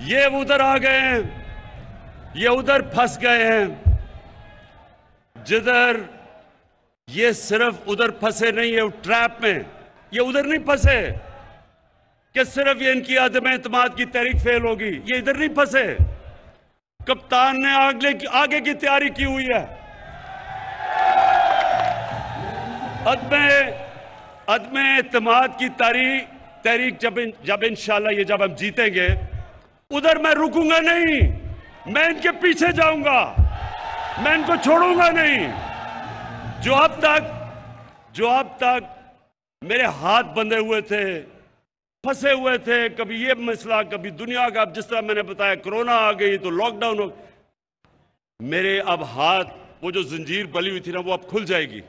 ये उधर आ गए हैं। ये उधर फंस गए हैं। जिधर ये सिर्फ़ उधर फंसे नहीं है ट्रैप में। ये उधर नहीं फंसे कि सिर्फ़ ये इनकी आदम एतमाद की तहरीक फेल होगी। ये इधर नहीं फंसे। कप्तान ने आगे की आगे की तैयारी की हुई है। अदम अदम एतमाद की तारीख तहरीक जब जब इंशाल्लाह ये जब हम जीतेंगे उधर मैं रुकूँगा नहीं। मैं इनके पीछे जाऊँगा। मैं इनको छोड़ूँगा नहीं। जो अब तक, जो अब तक मेरे हाथ बंधे हुए थे, फंसे हुए थे, कभी ये मसला, कभी दुनिया का, अब जिस तरह मैंने बताया, कोरोना आ गई तो लॉकडाउन हो मेरे अब हाथ, वो जो जंजीर बली हुई थी ना, वो अब खुल जाएगी।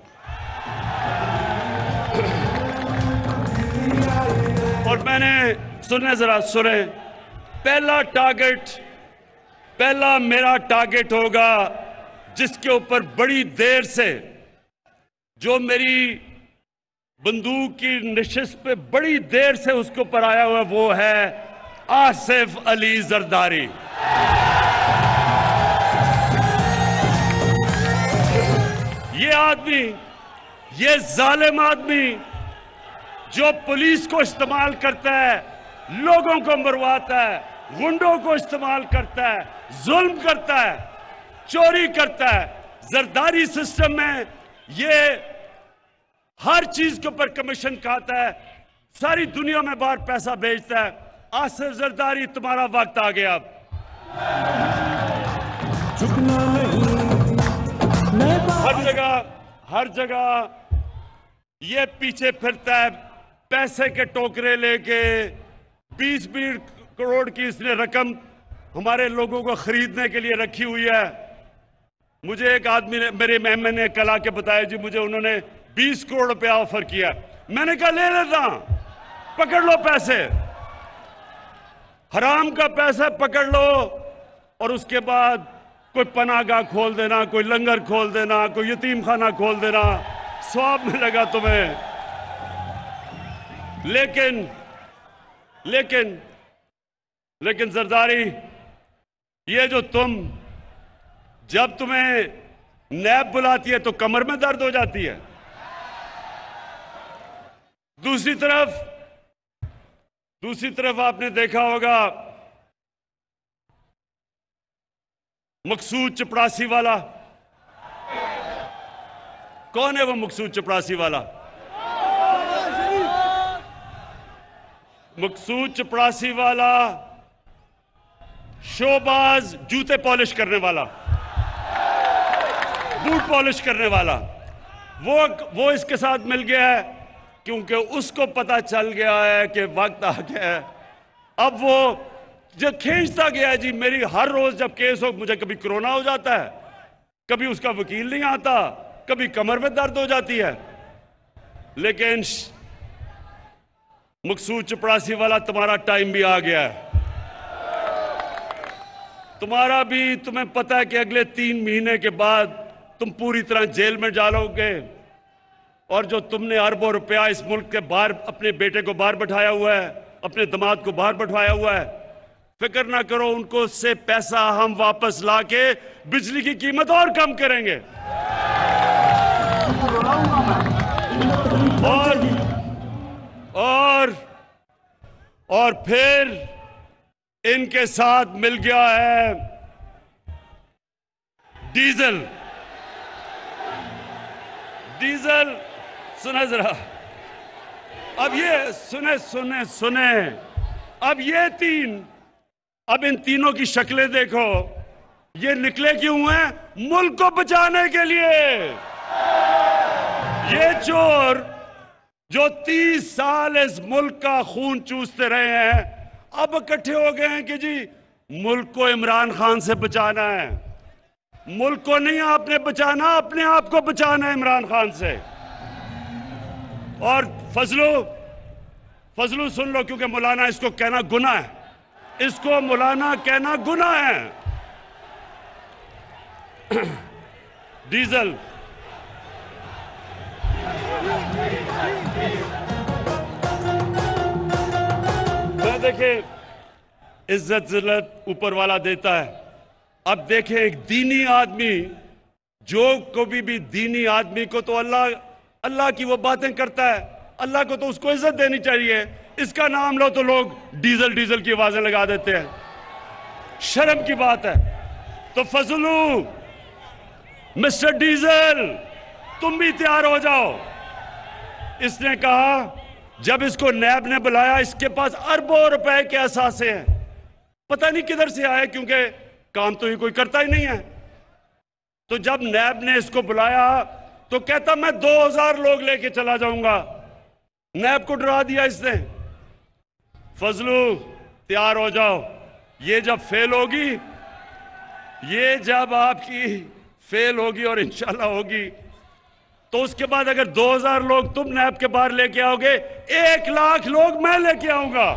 और मैंने सुने जरा, सुने। पहला टारगेट पहला मेरा टारगेट होगा जिसके ऊपर बड़ी देर से जो मेरी बंदूक की नशिश पे बड़ी देर से उसके ऊपर आया हुआ वो है आसिफ अली जरदारी। ये आदमी, ये जालिम आदमी जो पुलिस को इस्तेमाल करता है, लोगों को मरवाता है गुंडों को इस्तेमाल करता है जुल्म करता है चोरी करता है। जरदारी सिस्टम में ये हर चीज़ के ऊपर कमीशन खाता है सारी दुनिया में बाहर पैसा भेजता है। आसिफ जरदारी तुम्हारा वक्त आ गया अब। हर जगह हर जगह ये पीछे फिरता है पैसे के टोकरे लेके बीस बीस करोड़ की इसने रकम हमारे लोगों को खरीदने के लिए रखी हुई है। मुझे एक आदमी ने, मेरे मेहमान ने कल आके बताया, जी, मुझे उन्होंने बीस करोड़ रुपया ऑफ़र किया मैंने कहा, ले लेता पकड़ लो पैसे। हराम का पैसा पकड़ लो और उसके बाद कोई पनागा खोल देना, कोई लंगर खोल देना, कोई यतीम खाना खोल देना। स्वाब मिलेगा तुम्हें। लेकिन लेकिन लेकिन जरदारी ये जो तुम, जब तुम्हें नैब बुलाती है तो कमर में दर्द हो जाती है। दूसरी तरफ़ दूसरी तरफ़ आपने देखा होगा, मकसूद चपड़ासी वाला। कौन है वो मकसूद चपड़ासी वाला? मकसूद चपड़ासी वाला शोबाज जूते पॉलिश करने वाला। बूट पॉलिश करने वाला। वो वो इसके साथ मिल गया है, क्योंकि उसको पता चल गया है कि वक्त आ गया है। अब वो जो खींचता गया जी, मेरी हर रोज जब केस हो, मुझे कभी कोरोना हो जाता है, कभी उसका वकील नहीं आता, कभी कमर में दर्द हो जाती है। लेकिन मकसूद चपड़ासी वाला तुम्हारा टाइम भी आ गया है। तुम्हारा भी तुम्हें पता है कि अगले तीन महीने के बाद तुम पूरी तरह जेल में डालोगे और जो तुमने अरबों रुपया इस मुल्क के बाहर, अपने बेटे को बाहर बैठाया हुआ है, अपने दामाद को बाहर बैठाया हुआ है, फ़िक्र ना करो, उनको से पैसा हम वापस लाके बिजली की कीमत और कम करेंगे। और और और फिर इनके साथ मिल गया है डीजल। डीजल, सुना जरा। अब ये, सुने सुने सुने। अब ये तीन, अब इन तीनों की शक्लें देखो। ये निकले क्यों हैं? मुल्क को बचाने के लिए। ये चोर जो तीस साल इस मुल्क का खून चूसते रहे हैं अब इकट्ठे हो गए हैं कि जी, मुल्क को इमरान खान से बचाना है। मुल्क को नहीं, आपने बचाना, अपने आप को बचाना है इमरान खान से। और फजलू फजलू सुन लो, क्योंकि मौलाना इसको कहना गुना है। इसको मौलाना कहना गुना है। डीजल मैं देखिए इज़्ज़त जिल्लत ऊपर वाला देता है। अब देखें, एक दीनी आदमी, जो कभी भी दीनी आदमी को तो अल्लाह अल्लाह की वो बातें करता है, अल्लाह को तो उसको इज़्ज़त देनी चाहिए। इसका नाम लो तो लोग डीजल डीजल की आवाज़ें लगा देते हैं। शर्म की बात है। तो फजलू, मिस्टर डीजल, तुम भी तैयार हो जाओ। इसने कहा जब इसको नैब ने बुलाया, इसके पास अरबों रुपए के असासे हैं। पता नहीं किधर से आए, क्योंकि काम तो ये कोई करता ही नहीं है। तो जब नैब ने इसको बुलाया तो कहता, मैं 2000 लोग लेके चला जाऊँगा। नैब को डरा दिया इसने। फजलू, तैयार हो जाओ। ये जब फेल होगी, ये जब आपकी फेल होगी और इंशाल्लाह होगी तो उसके बाद अगर 2000 लोग तुम नैब के बाहर लेके आओगे, एक लाख लोग मैं लेके आऊँगा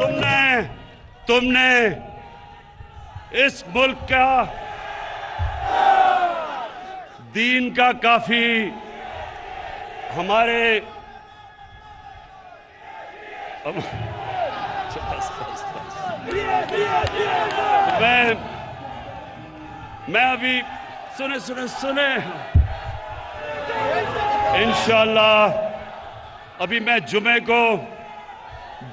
तुमने तुमने इस मुल्क का, दीन का काफ़ी हमारे। मैं मैं अभी सुने सुने सुने। इंशाल्लाह, अभी मैं जुमे को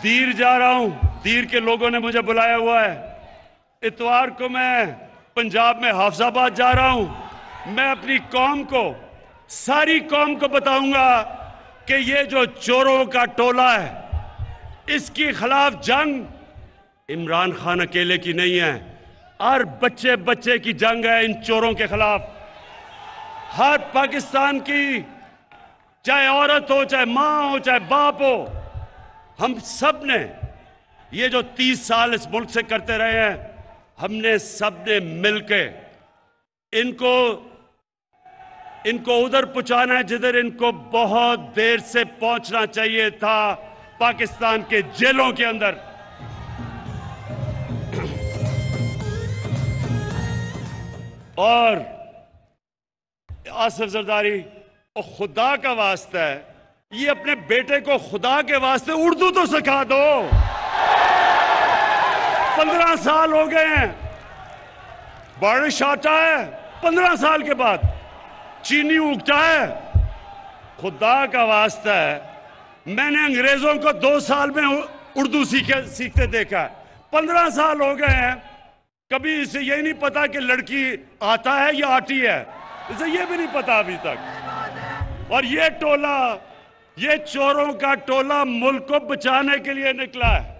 दीर जा रहा हूँ। दीर के लोगों ने मुझे बुलाया हुआ है। इतवार को मैं पंजाब में हाफजाबाद जा रहा हूँ। मैं अपनी कौम को, सारी कौम को बताऊँगा कि ये जो चोरों का टोला है, इसके खिलाफ जंग इमरान खान अकेले की नहीं है। हर बच्चे बच्चे की जंग है इन चोरों के खिलाफ। हर पाकिस्तान की, चाहे औरत हो, चाहे माँ हो, चाहे बाप हो, हम सबने ये जो तीस साल इस मुल्क से करते रहे हैं, हमने सबने मिलके इनको इनको उधर पहुंचाना है, जिधर इनको बहुत देर से पहुँचना चाहिए था, पाकिस्तान के जेलों के अंदर। और आसिफ जरदारी खुदा का वास्ता है, ये अपने बेटे को खुदा के वास्ते उर्दू तो सिखा दो। पंद्रह साल हो गए हैं। बारिश आता है, पंद्रह साल के बाद चीनी उगता है। खुदा का वास्ता है। मैंने अंग्रेज़ों को दो साल में उर्दू सीखे, सीखते देखा। है पंद्रह साल हो गए हैं। कभी इसे ये नहीं पता कि लड़की आता है या आती है। इसे ये भी नहीं पता अभी तक। और ये टोला, ये चोरों का टोला मुल्क को बचाने के लिए निकला है।